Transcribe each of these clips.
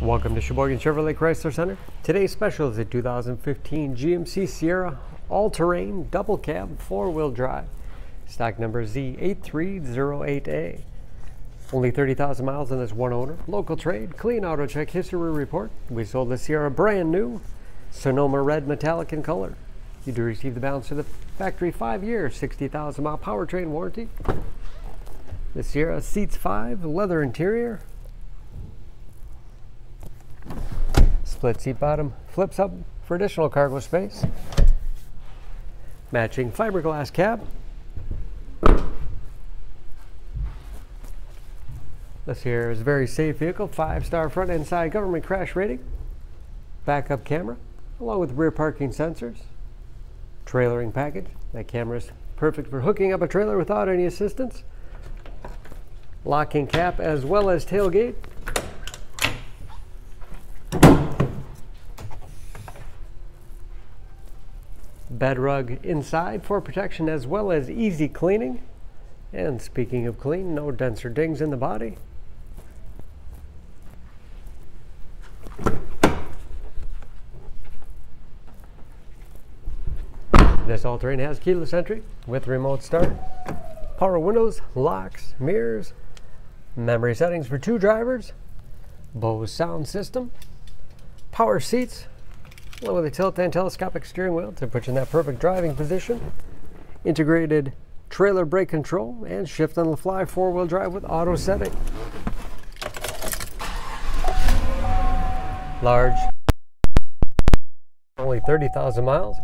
Welcome to Sheboygan Chevrolet Chrysler Center. Today's special is a 2015 GMC Sierra all-terrain double cab four-wheel drive. Stock number Z8308A. Only 30,000 miles on this one owner. Local trade, clean auto check history report. We sold the Sierra brand new, Sonoma red metallic in color. You do receive the balance of the factory five years, 60,000 mile powertrain warranty. The Sierra seats five, leather interior, split seat bottom, flips up for additional cargo space. Matching fiberglass cab. This here is a very safe vehicle, five star front and side government crash rating, backup camera, along with rear parking sensors, trailering package. That camera is perfect for hooking up a trailer without any assistance. Locking cap as well as tailgate. Bed rug inside for protection as well as easy cleaning. And speaking of clean, no dents or dings in the body. This all-terrain has keyless entry with remote start, power windows, locks, mirrors, memory settings for two drivers, Bose sound system, power seats, along with a tilt and telescopic steering wheel to put you in that perfect driving position. Integrated trailer brake control and shift on the fly four-wheel drive with auto setting. Large, only 30,000 miles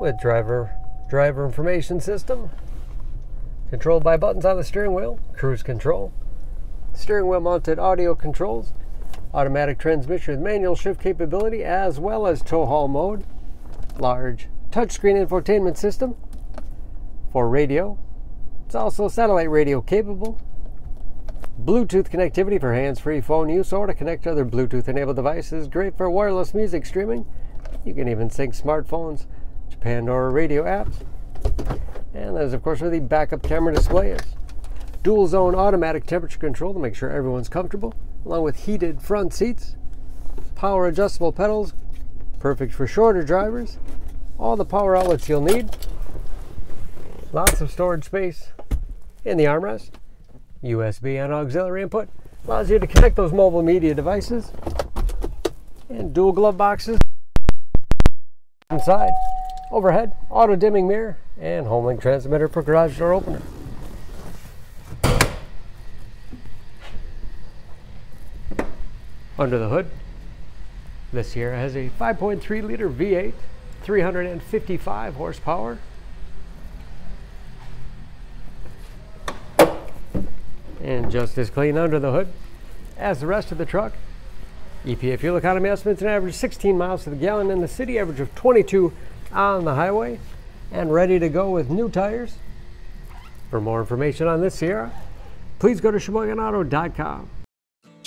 with driver driver information system controlled by buttons on the steering wheel, cruise control, steering wheel mounted audio controls, automatic transmission with manual shift capability as well as tow haul mode, large touchscreen infotainment system for radio. It's also satellite radio capable. Bluetooth connectivity for hands-free phone use or to connect to other Bluetooth-enabled devices. Great for wireless music streaming. You can even sync smartphones to Pandora radio apps. And there's of course where the backup camera display is. Dual zone automatic temperature control to make sure everyone's comfortable along with heated front seats, power adjustable pedals, perfect for shorter drivers, all the power outlets you'll need, lots of storage space in the armrest, USB and auxiliary input, allows you to connect those mobile media devices, and dual glove boxes inside, overhead, auto dimming mirror, and HomeLink transmitter for garage door opener. Under the hood, this here has a 5.3 liter V8, 355 horsepower. And just as clean under the hood as the rest of the truck. EPA fuel economy estimates an average 16 miles to the gallon in the city, average of 22 on the highway, and ready to go with new tires. For more information on this Sierra, please go to SheboyganAuto.com.